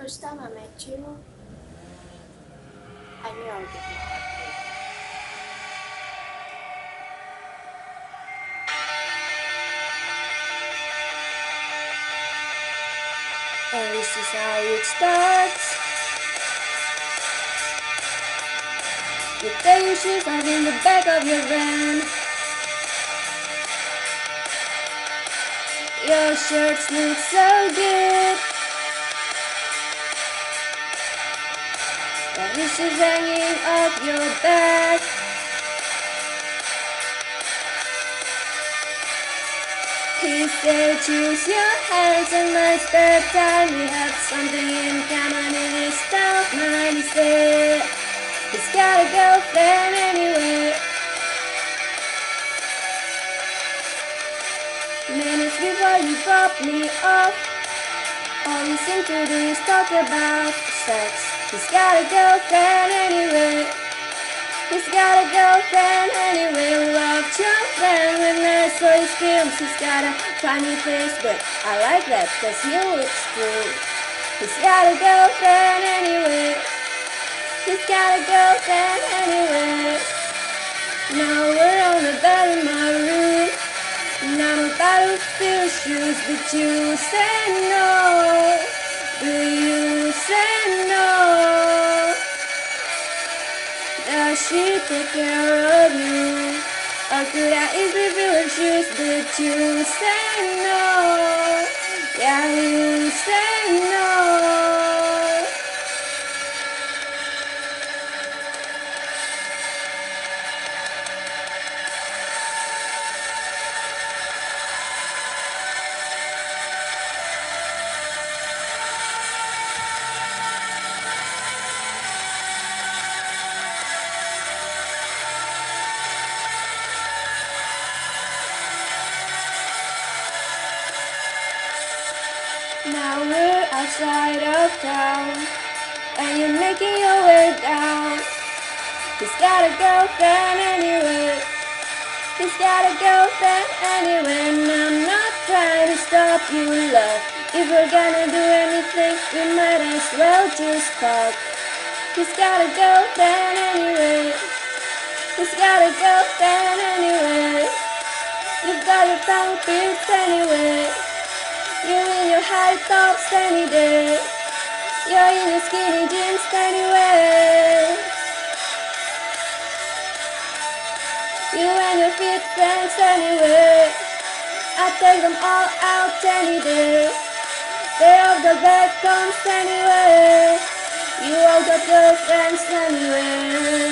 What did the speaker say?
First time I met you, I knew I would get my heart. And this is how it starts. Your shoes off in the back of your van. Your shirts look so good. Your shoes hanging off your back. He said, choose your hands and my spare time. We have something in common in his style. Mine he said, he's got a girlfriend anyway. Minutes before you drop me off, all you seem to do is talk about sex. He's got a girlfriend anyway. He's got a girlfriend anyway. Your friend when I saw his films. He's got a funny face, but I like that because he looks cool. He's got a girlfriend anyway. He's got a girlfriend anyway. Now we're on the bed in my room. And I'm about to feel shoes, but you say no. Do you say no? Does she take care of you? Or could I easily feel shoes, but you say no? Yeah, you say no. Now we're outside of town, and you're making your way down. He's got a girlfriend anyway. He's got a girlfriend anyway, and I'm not trying to stop you, love. If we're gonna do anything, we might as well just talk. He's got a girlfriend anyway. He's got a girlfriend anyway. You've got your tongue pierced anyway. Your tops any day. You're in your skinny jeans anyway. You and your fit friends anyway. I take them all out any day. They all got bad comes anyway. You all got girlfriends anyway.